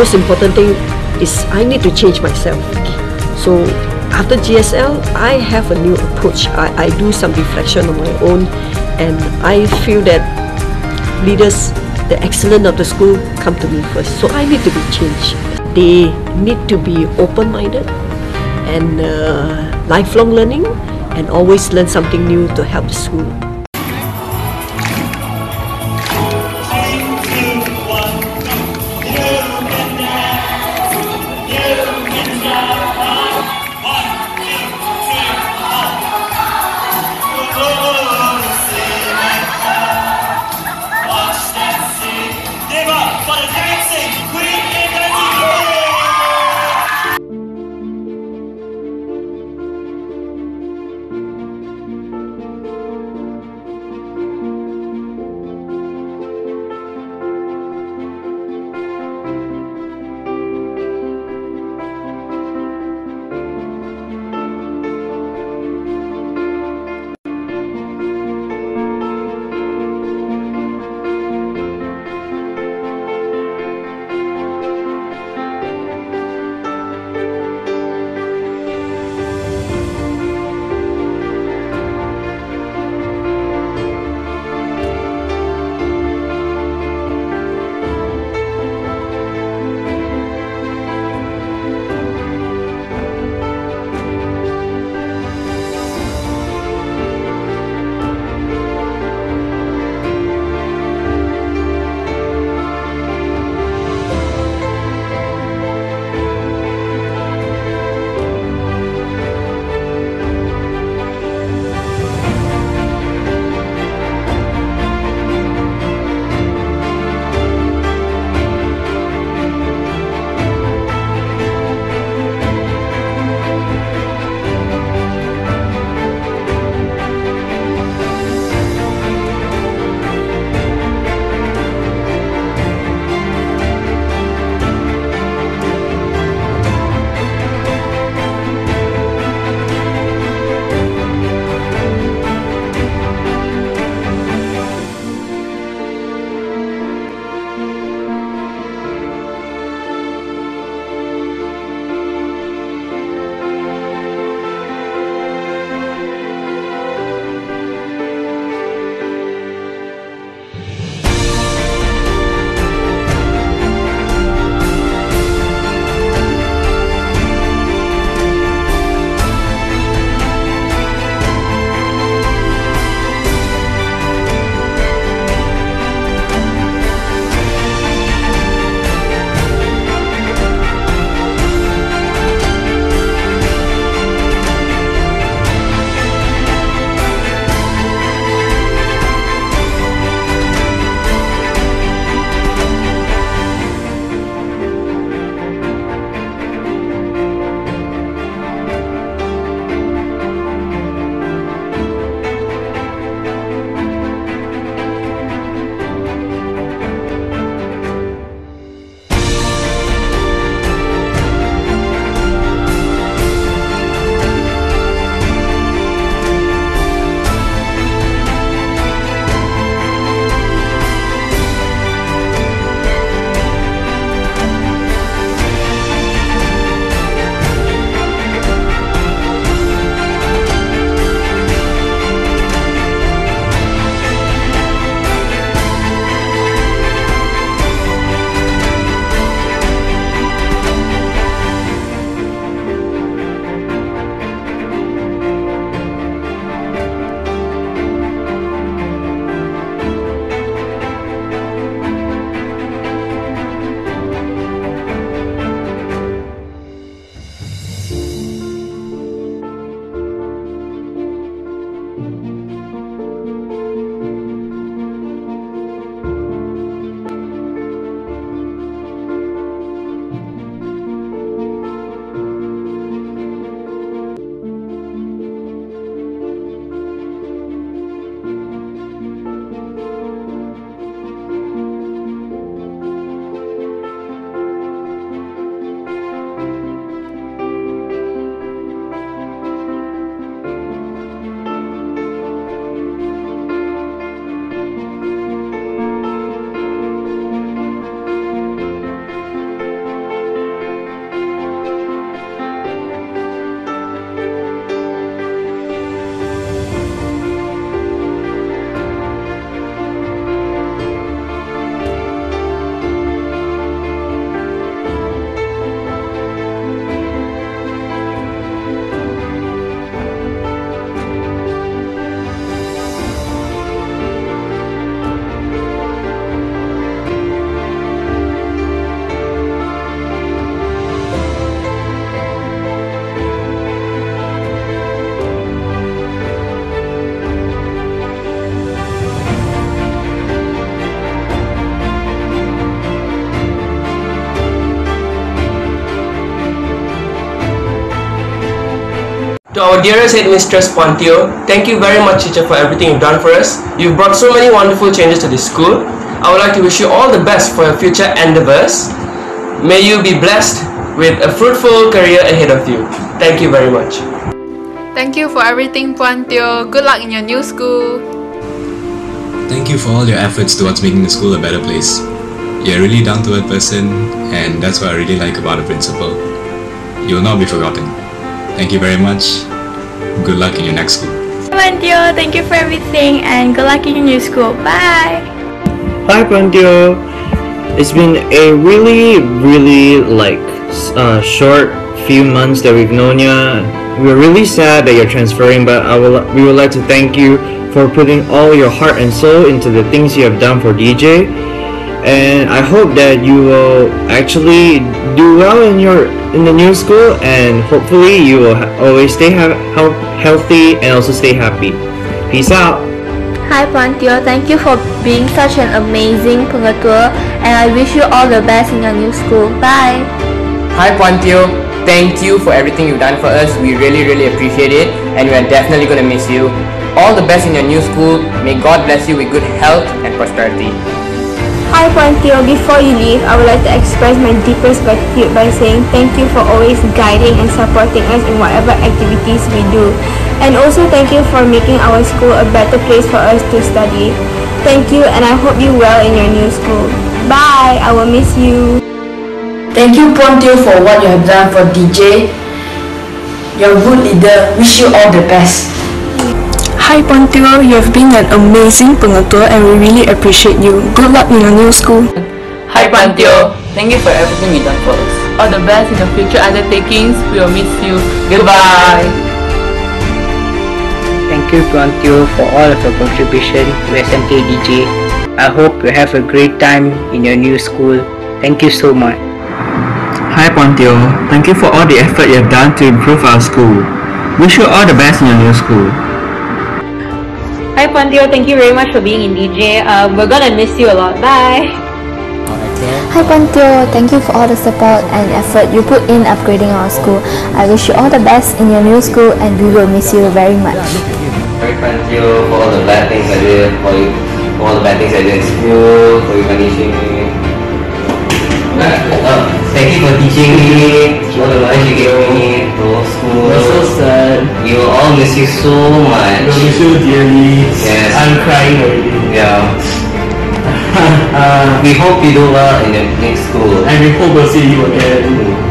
most important thing is I need to change myself. So after GSL, I have a new approach. I, I do some reflection on my own, and I feel that leaders, the excellence of the school, come to me first. So I need to be changed. They need to be open-minded and uh, lifelong learning, and always learn something new to help the school. To our dearest headmistress Puan Teo, thank you very much teacher for everything you've done for us. You've brought so many wonderful changes to this school. I would like to wish you all the best for your future endeavors. May you be blessed with a fruitful career ahead of you. Thank you very much. Thank you for everything, Puan Teo. Good luck in your new school. Thank you for all your efforts towards making the school a better place. You're a really down to earth person, and that's what I really like about a principal. You will not be forgotten. Thank you very much. Good luck in your next school. Puan Teo, thank you for everything and good luck in your new school. Bye. Hi Puan Teo. It's been a really, really like uh, short few months that we've known you. We're really sad that you're transferring, but I will. We would like to thank you for putting all your heart and soul into the things you have done for DJ. And I hope that you will actually do well in your in the new school, and hopefully you will ha- always stay ha- health, healthy and also stay happy. Peace out. Hi Puan Teo, thank you for being such an amazing pengetua and I wish you all the best in your new school. Bye. Hi Puan Teo, thank you for everything you've done for us. We really, really appreciate it and we are definitely going to miss you. All the best in your new school. May God bless you with good health and prosperity. Hi Puan Teo, before you leave, I would like to express my deepest gratitude by saying thank you for always guiding and supporting us in whatever activities we do. And also thank you for making our school a better place for us to study. Thank you and I hope you well in your new school. Bye, I will miss you. Thank you, Puan Teo, for what you have done for DJ. You're a good leader. Wish you all the best. Hi Puan Teo, you have been an amazing pengetua and we really appreciate you. Good luck in your new school. Hi Puan Teo, thank you for everything you've done for us. All the best in your future undertakings. We will miss you. Goodbye. Thank you, Puan Teo, for all of your contribution to SMK DJ. I hope you have a great time in your new school. Thank you so much. Hi Puan Teo, thank you for all the effort you have done to improve our school. Wish you all the best in your new school. Hi Puan Teo, thank you very much for being in DJ. Um, we're gonna miss you a lot. Bye. Hi Puan Teo, thank you for all the support and effort you put in upgrading our school. I wish you all the best in your new school and we will miss you very much. Very thank you for all the bad things I did, for, you, for all the bad things I did in school, for you punishing me. Uh, thank you for teaching me, all the knowledge you gave me to school. I'm so sad. You all miss you so much. We miss you dearly. Yes. I'm crying already. Yeah. uh, We hope you do well in the next school. and we hope we'll see you again.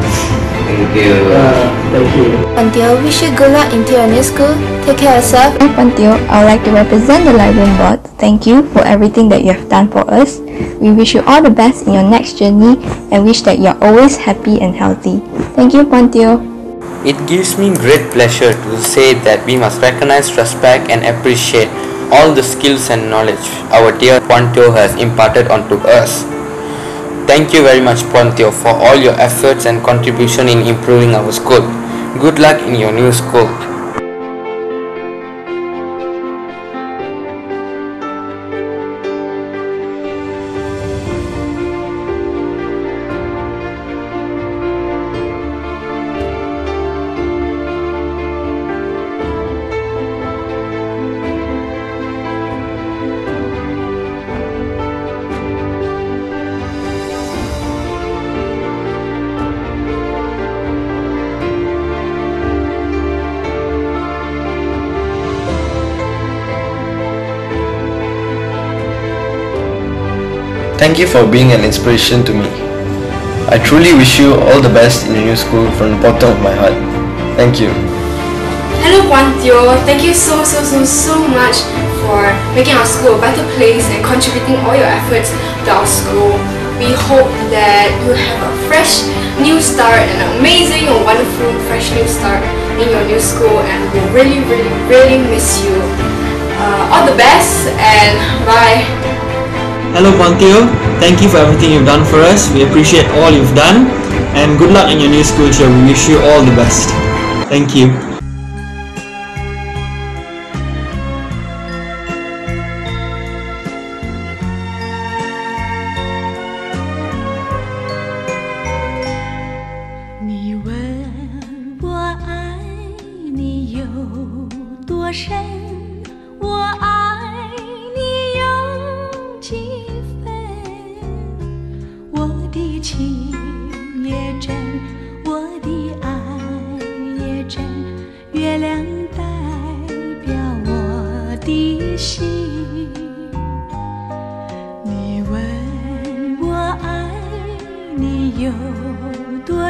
Thank you. Uh, thank you. Puan Teo, wish you good luck into your new school. Take care of yourself. Hi Puan Teo, I would like to represent the library board. Thank you for everything that you have done for us. We wish you all the best in your next journey and wish that you're always happy and healthy. Thank you, Puan Teo. It gives me great pleasure to say that we must recognize, respect, and appreciate all the skills and knowledge our dear Puan Teo has imparted onto us. Thank you very much, Puan Teo, for all your efforts and contribution in improving our school. Good luck in your new school. Thank you for being an inspiration to me. I truly wish you all the best in your new school from the bottom of my heart. Thank you. Hello Puan Teo, thank you so so so so much for making our school a better place and contributing all your efforts to our school. We hope that you have a fresh new start, an amazing and wonderful fresh new start in your new school and we really really really miss you. Uh, all the best and bye. Hello Puan Teo, thank you for everything you've done for us. We appreciate all you've done and good luck in your new school year. We wish you all the best. Thank you.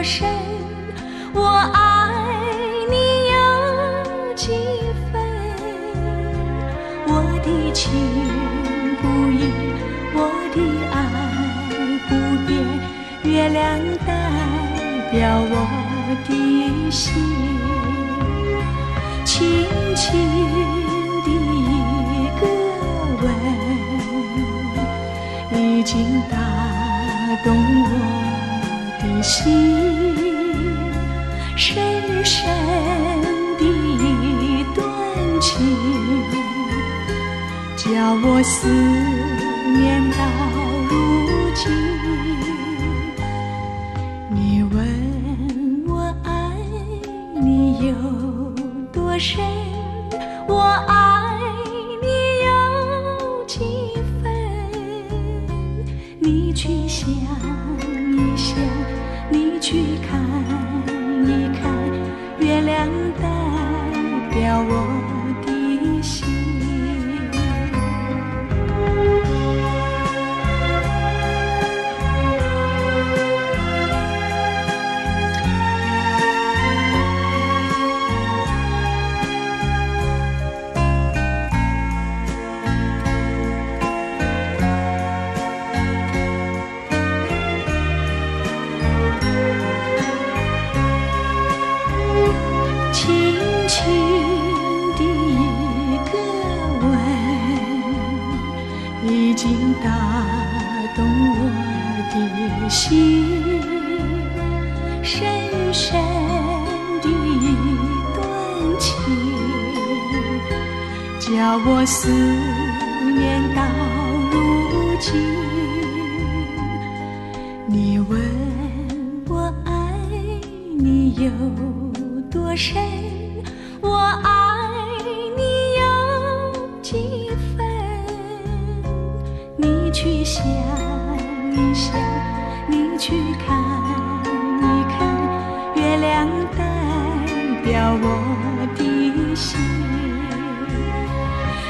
深，我爱你有几分？我的情不移，我的爱不变，月亮代表我的心，轻轻的一个吻，已经打动我心，深深的一段情，叫我思念到如今。你问我爱你有多深，我爱深深的一段情，叫我思念到如今。你问我爱你有多深，我爱你有几分？你去想一想，你去看